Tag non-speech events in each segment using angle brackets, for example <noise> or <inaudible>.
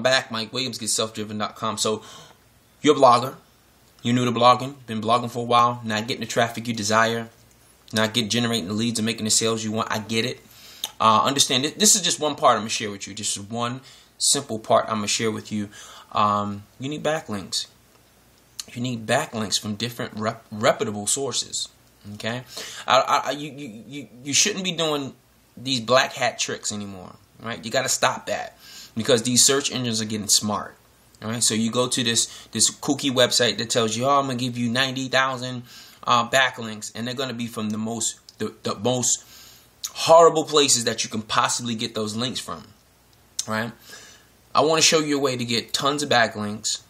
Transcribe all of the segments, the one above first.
back, Mike Williams, getselfdriven.com. So you're a blogger. You're new to blogging. Been blogging for a while. Not getting the traffic you desire. Not get generating the leads and making the sales you want. I get it. Uh, understand it. This is just one part I'm gonna share with you. Just one simple part I'm gonna share with you. Um, you need backlinks. You need backlinks from different rep- reputable sources. Okay, I, I, you, you you shouldn't be doing these black hat tricks anymore. Right? You got to stop that because these search engines are getting smart. All right, so you go to this this kooky website that tells you, "Oh, I'm gonna give you ninety thousand uh, backlinks," and they're gonna be from the most the, the most horrible places that you can possibly get those links from. Right? I want to show you a way to get tons of backlinks.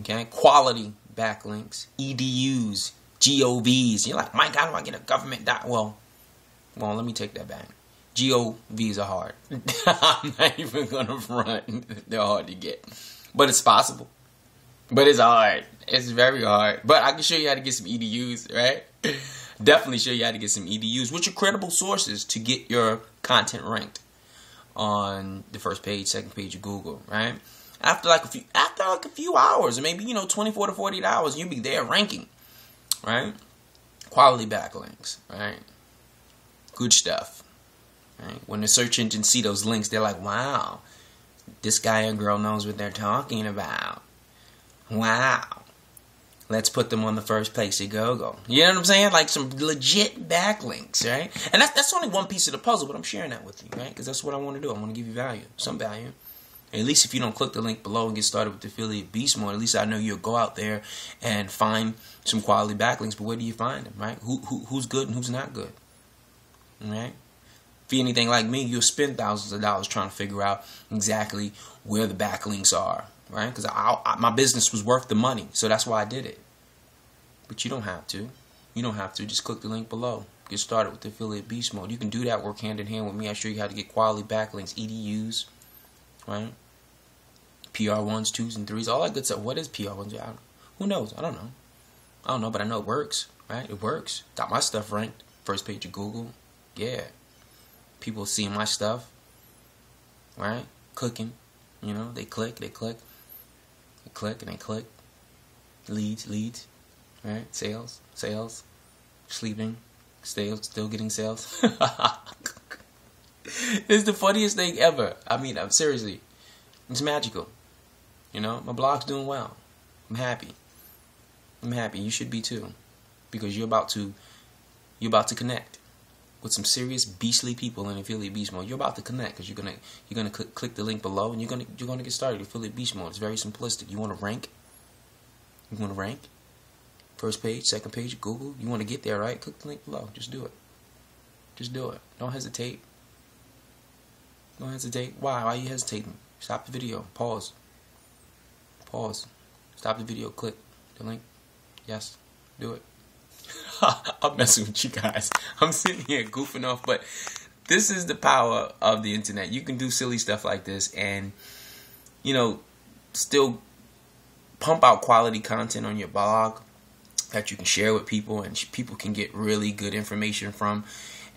Okay, quality backlinks, EDUs, GOVs. You're like, Mike, how do I get a government dot? Well, well, let me take that back. GOVs are hard. <laughs> I'm not even gonna front. <laughs> They're hard to get, but it's possible. But it's hard. It's very hard. But I can show you how to get some EDUs, right? <laughs> Definitely show you how to get some EDUs, which are credible sources to get your content ranked on the first page, second page of Google, right? After like a few, after like a few hours, maybe you know, 24 to 48 hours, you'll be there ranking, right? Quality backlinks, right? Good stuff. Right? When the search engine see those links, they're like, wow, this guy and girl knows what they're talking about. Wow. Let's put them on the first place of Google. You know what I'm saying? Like some legit backlinks, right? And that's that's only one piece of the puzzle, but I'm sharing that with you, right? Because that's what I want to do. I want to give you value, some value. At least if you don't click the link below and get started with the affiliate beast mode, at least I know you'll go out there and find some quality backlinks. But where do you find them, right? Who, who who's good and who's not good, right? If you're anything like me, you'll spend thousands of dollars trying to figure out exactly where the backlinks are, right? Because my business was worth the money, so that's why I did it. But you don't have to. You don't have to. Just click the link below. Get started with the affiliate beast mode. You can do that. Work hand in hand with me. I show you how to get quality backlinks, EDUs, right? PR ones, twos, and threes, all that good stuff. What is PR ones? Who knows? I don't know. I don't know, but I know it works, right? It works. Got my stuff ranked. First page of Google. Yeah people seeing my stuff, right? Clicking, you know, they click, they click, they click, and they click. Leads, leads, right? Sales, sales, sleeping, still, still getting sales. <laughs> it's the funniest thing ever. I mean, I'm seriously, it's magical. You know, my blog's doing well. I'm happy. I'm happy. You should be too, because you're about to, you're about to connect with some serious beastly people in affiliate beast mode. You're about to connect because you're gonna you're gonna cl- click the link below and you're gonna you're gonna get started. Affiliate beast mode. It's very simplistic. You want to rank. You want to rank. First page, second page, Google. You want to get there, right? Click the link below. Just do it. Just do it. Don't hesitate. Don't hesitate. Why? Why are you hesitating? Stop the video. Pause. Pause. Stop the video. Click the link. Yes. Do it. <laughs> I'm messing with you guys. <laughs> I'm sitting here goofing off, but this is the power of the internet. You can do silly stuff like this and, you know, still pump out quality content on your blog that you can share with people and people can get really good information from.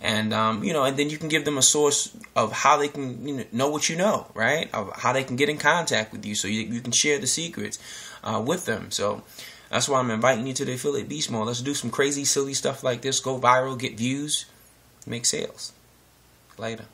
And um, you know, and then you can give them a source of how they can you know, know what you know, right? Of how they can get in contact with you, so you, you can share the secrets uh, with them. So that's why I'm inviting you to the affiliate beast mode. Let's do some crazy, silly stuff like this. Go viral, get views, make sales. Later.